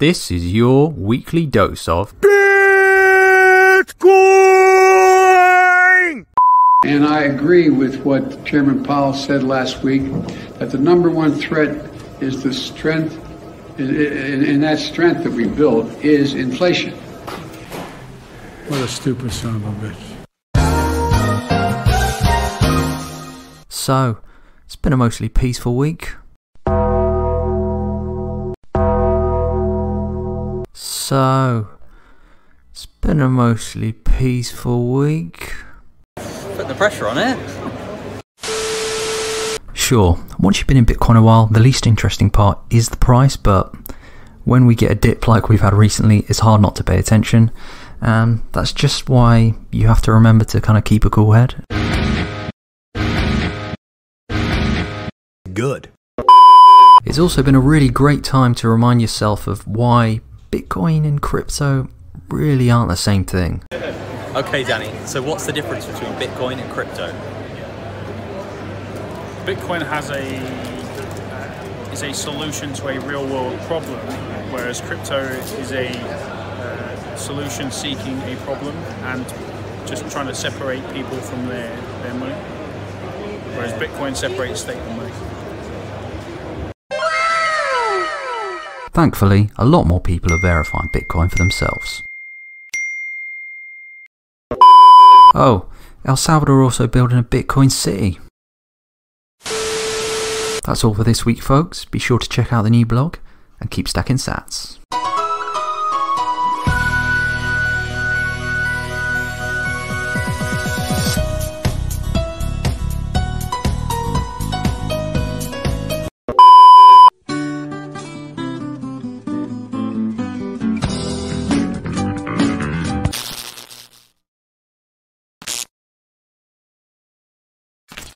This is your weekly dose of Bitcoin! And I agree with what Chairman Powell said last week that the number one threat is the strength, and- and and that strength that we built is inflation. What a stupid son of a bitch. So, it's been a mostly peaceful week. So, it's been a mostly peaceful week. Put the pressure on it. Sure, once you've been in Bitcoin a while, the least interesting part is the price, but when we get a dip like we've had recently, it's hard not to pay attention. And that's just why you have to remember to kind of keep a cool head. Good. It's also been a really great time to remind yourself of why Bitcoin and crypto really aren't the same thing. Okay, Danny. So what's the difference between Bitcoin and crypto? Bitcoin has a uh, is a solution to a real world problem, whereas crypto is a uh, solution seeking a problem and just trying to separate people from their, their money. Whereas Bitcoin separates state and money. Thankfully, a lot more people are verifying Bitcoin for themselves. Oh, El Salvador also building a Bitcoin city. That's all for this week, folks. Be sure to check out the new blog and keep stacking sats.